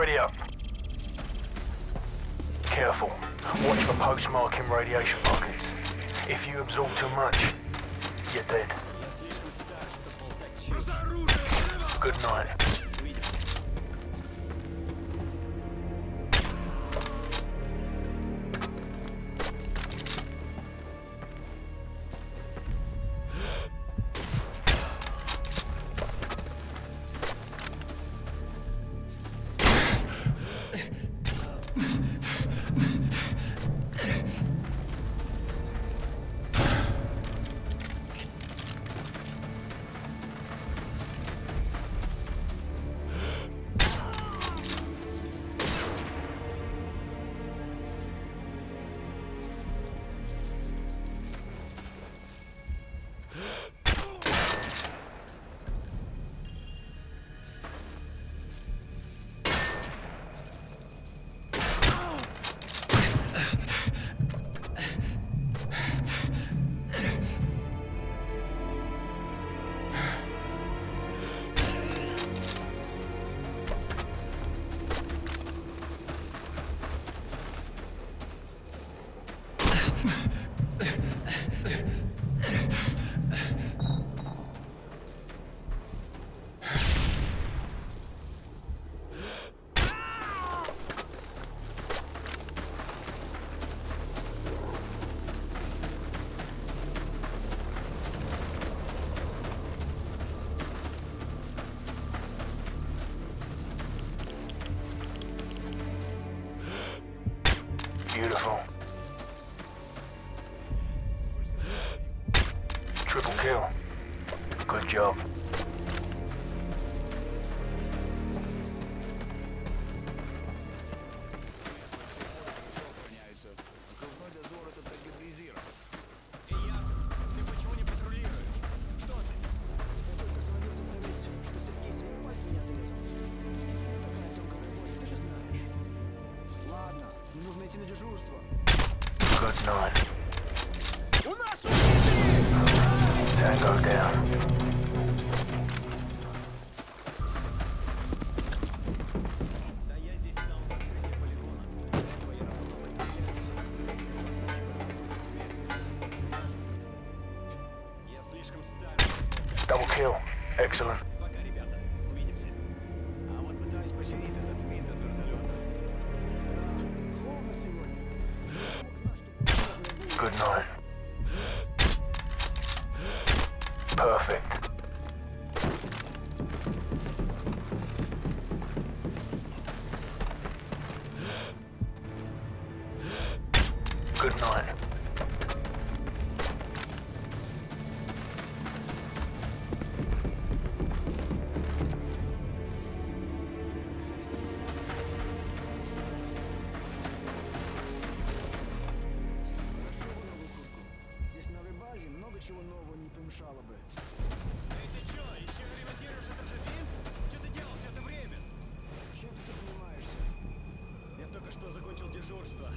Ready up. Careful. Watch for post-marking radiation pockets. If you absorb too much, you're dead. Good night. not. помешало бы. Эй, ты чё, еще ремонтируешь этот же бин? Что ты делал все это время? Чем ты занимаешься? Я только что закончил дежурство.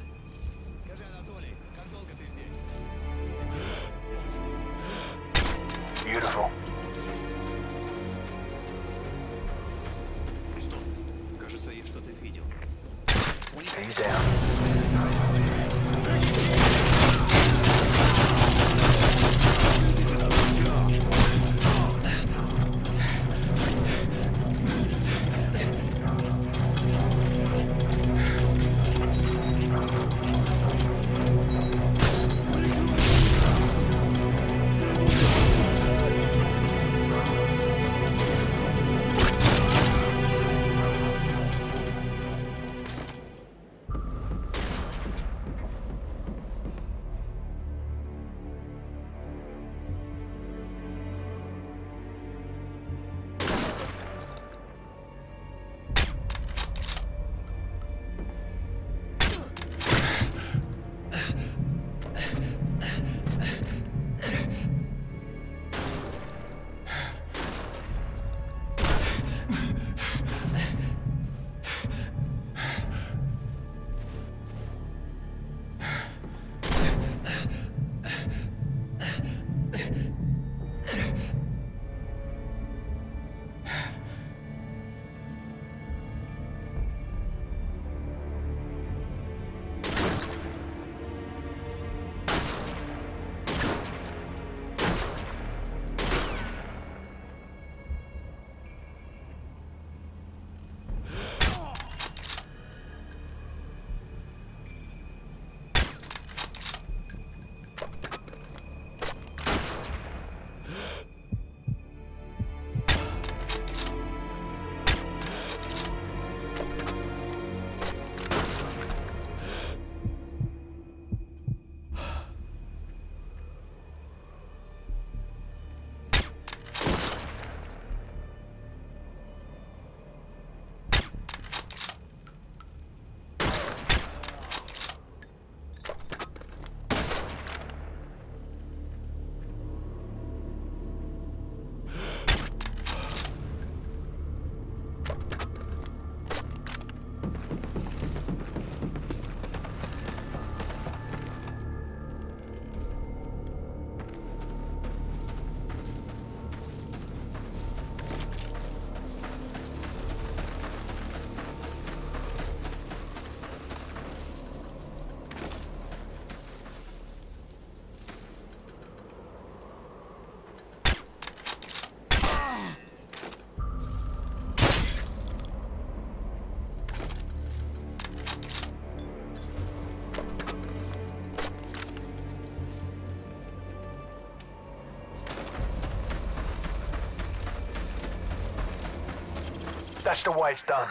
That's the way it's done.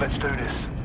Let's do this.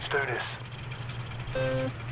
Let's do this.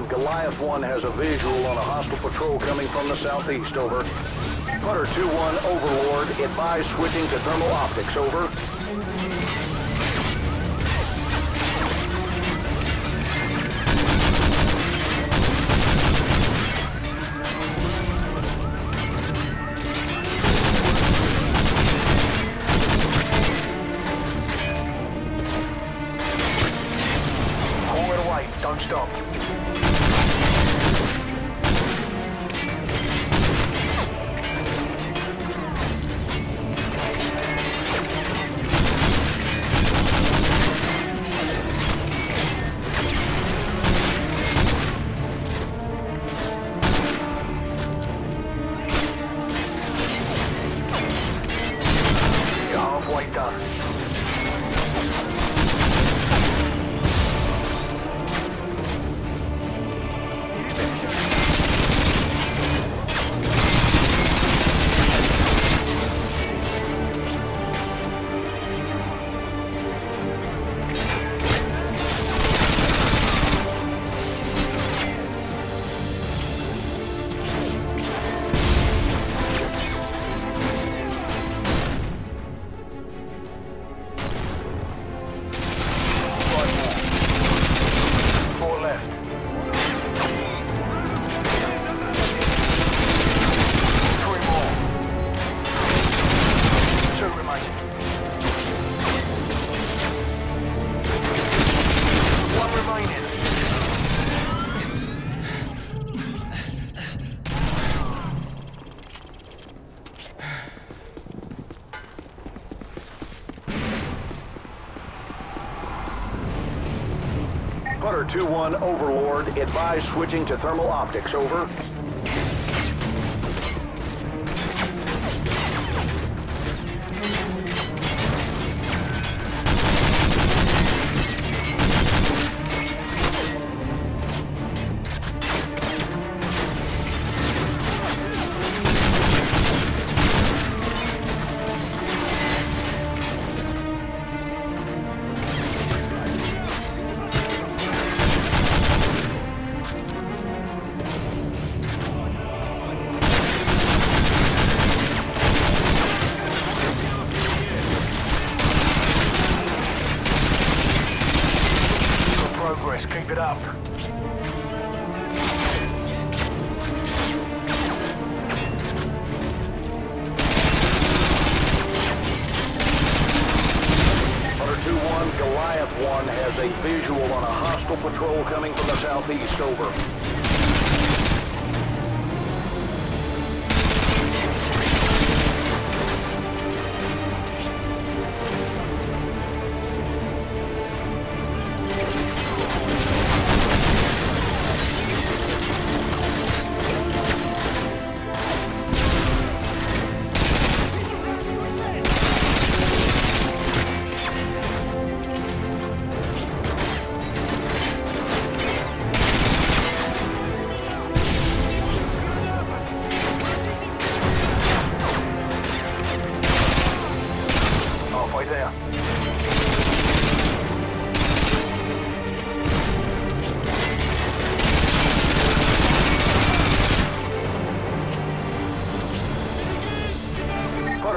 2-1, Goliath 1 has a visual on a hostile patrol coming from the southeast, over. Hunter 2-1, Overlord, advise switching to thermal optics, over. 2-1 Overlord, advise switching to thermal optics, over.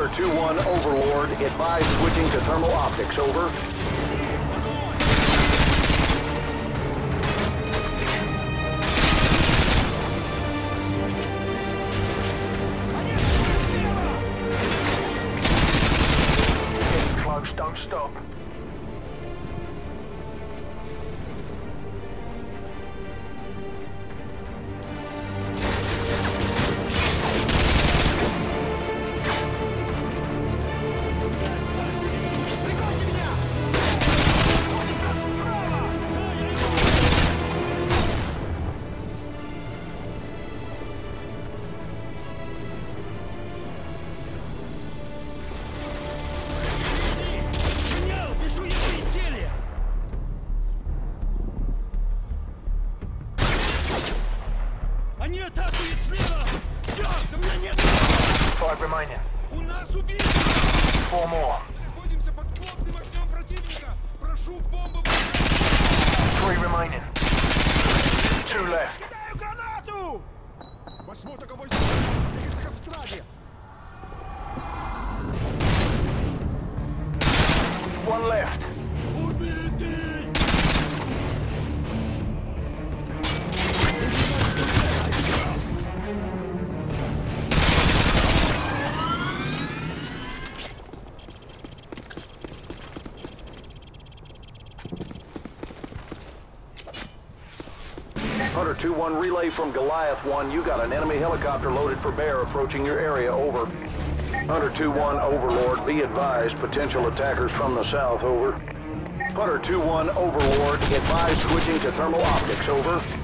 Hunter 2-1 Overlord, advise switching to thermal optics, over. Возьму только войско, в страже. One left. 2-1 relay from Goliath 1, you got an enemy helicopter loaded for bear approaching your area, over. Hunter 2-1 Overlord, be advised, potential attackers from the south, over. Hunter 2-1 Overlord, advise switching to thermal optics, over.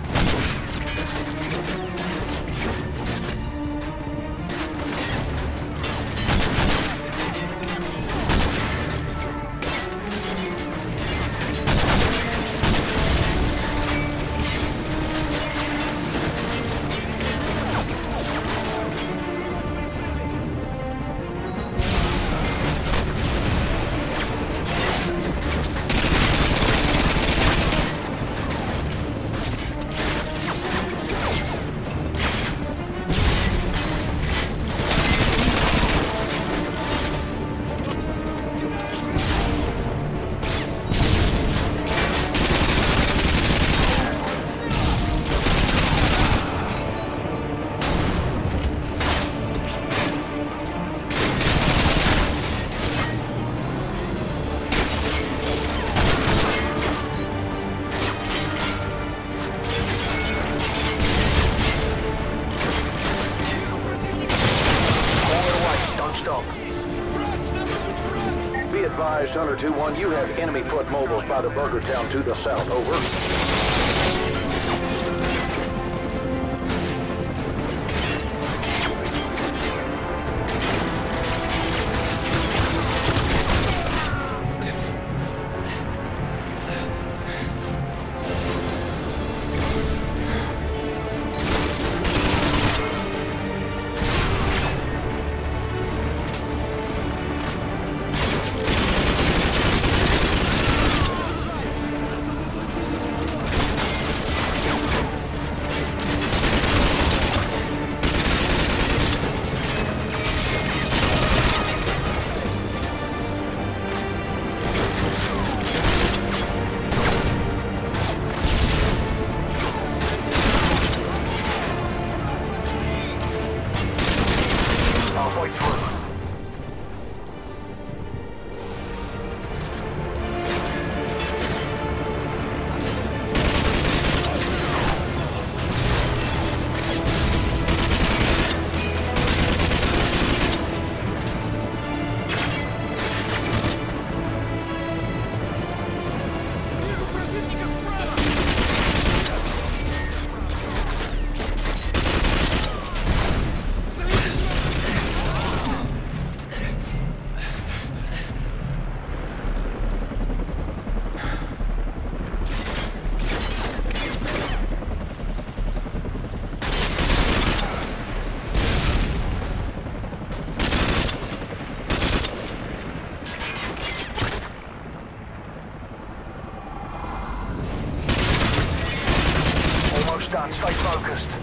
Stay focused.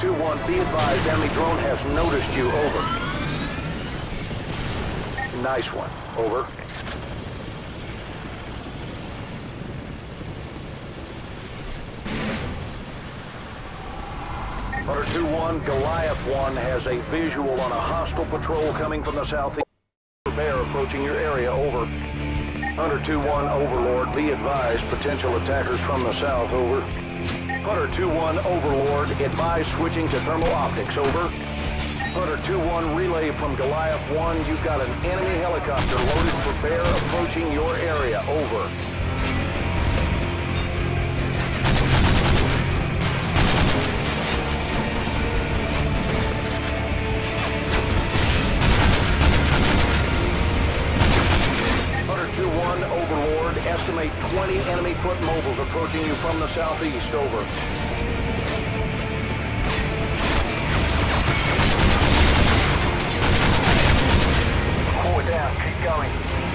2-1, be advised, enemy drone has noticed you. Over. Nice one. Over. Hunter 2-1, Goliath 1 has a visual on a hostile patrol coming from the southeast. Bear approaching your area. Over. Hunter 2-1, Overlord, be advised, potential attackers from the south. Over. Hunter 2-1 Overlord, advise switching to thermal optics, over. Hunter 2-1 relay from Goliath 1, you've got an enemy helicopter loaded for bear approaching your area, over. Hunter 2-1 Overlord, estimate 20 enemy foot mobiles approaching you from the southeast, over. Down. Keep going.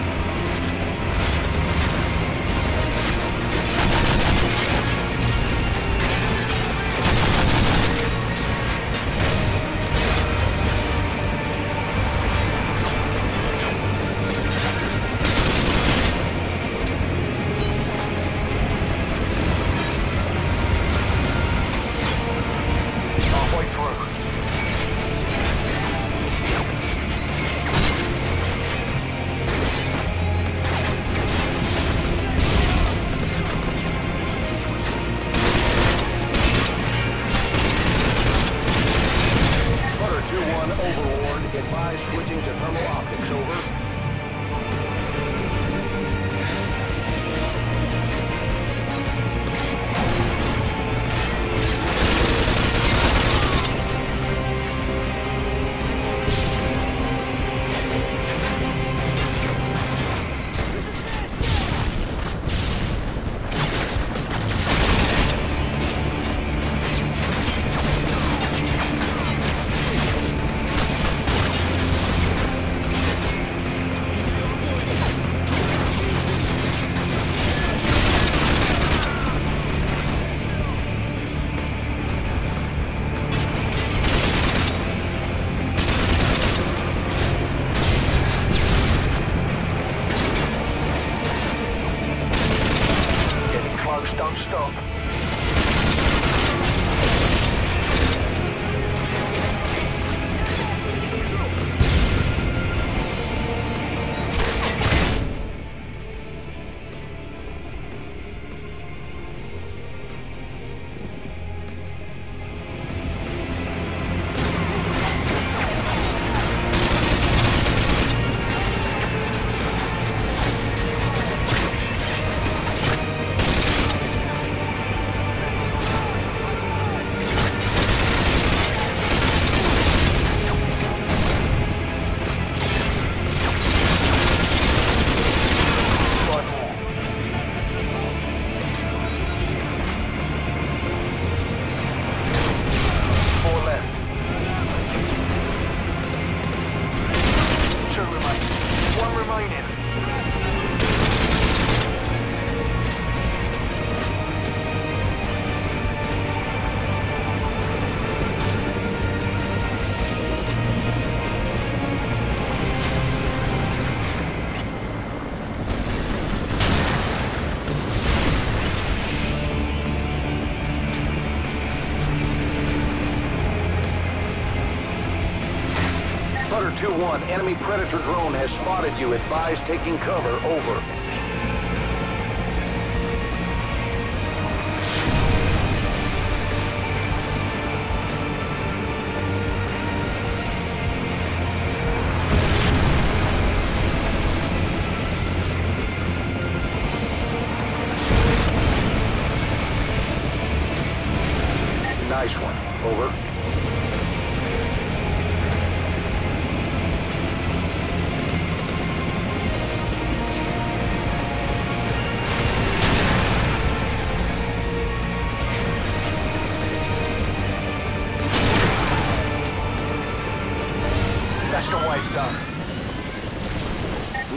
2-1, enemy Predator drone has spotted you. Advise taking cover. Over.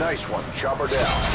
Nice one. Chopper down.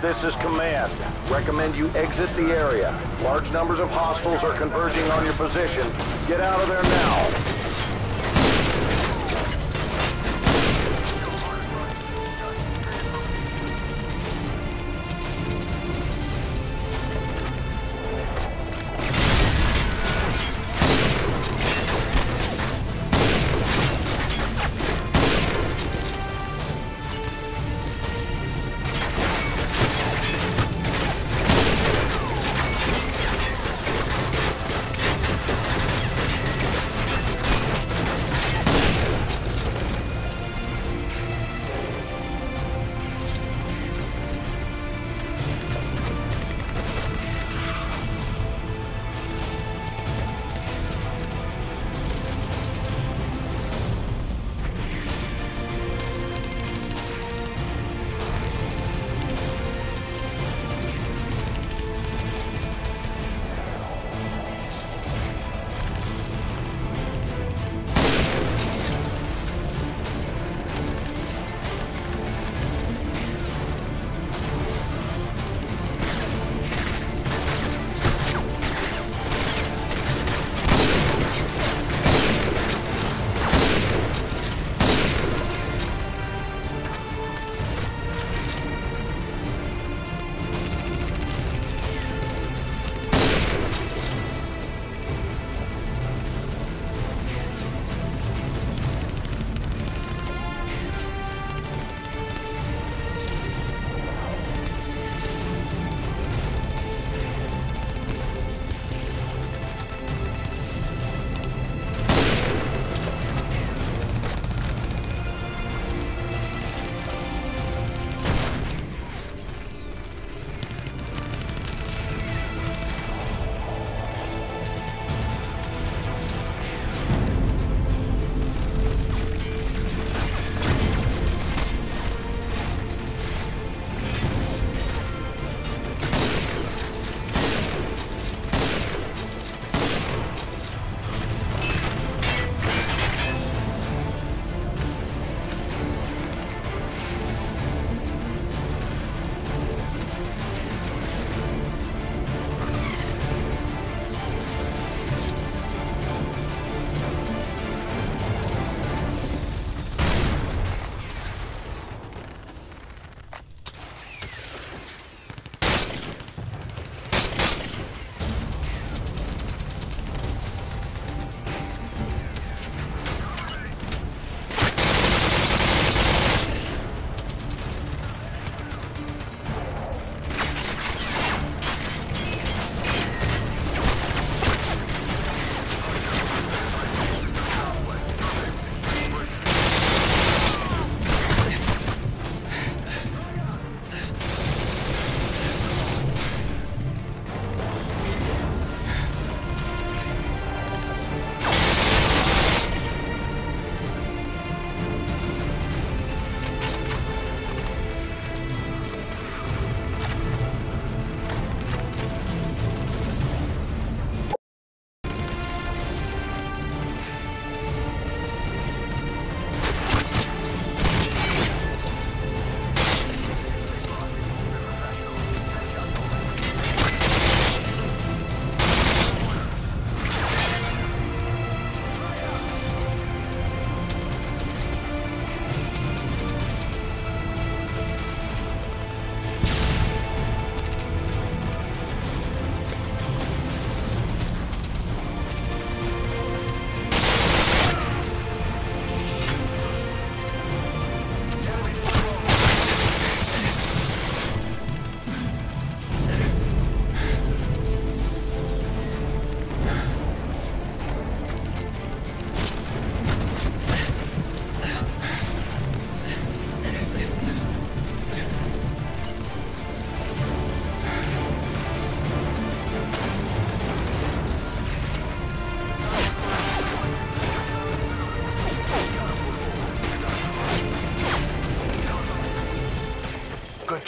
This is command. Recommend you exit the area. Large numbers of hostiles are converging on your position. Get out of there now.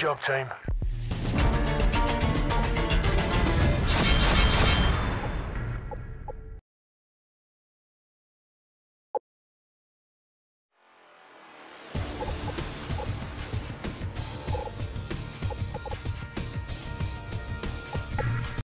Job, team.